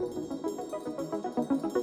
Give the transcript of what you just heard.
ハハハハ!